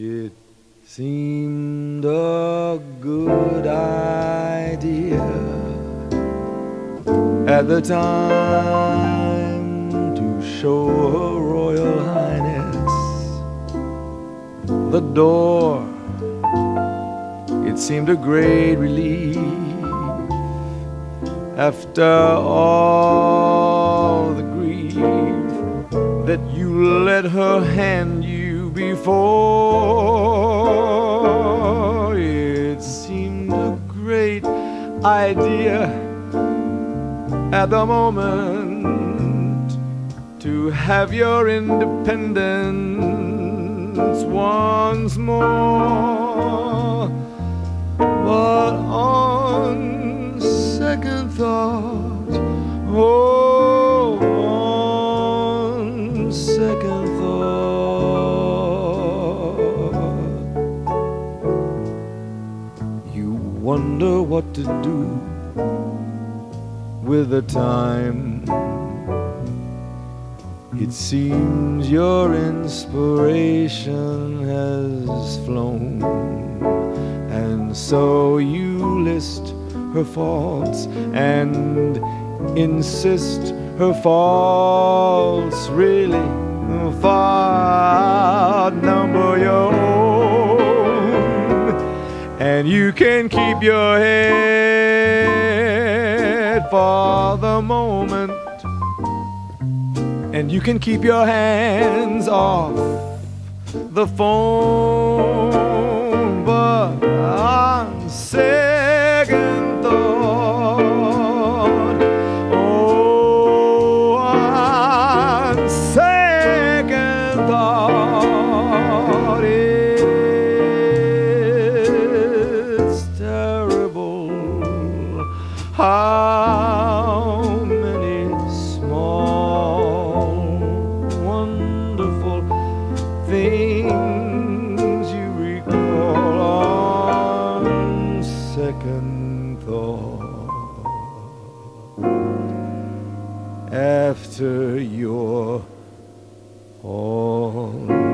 It seemed a good idea at the time to show her royal highness the door. It seemed a great relief after all the grief that you let her hand you before. It seemed a great idea at the moment to have your independence once more. Wonder what to do with the time. It seems your inspiration has flown, and so you list her faults and insist her faults really far your and you can keep your head for the moment and you can keep your hands off the phone. things you recall on second thought after your all.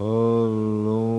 alone.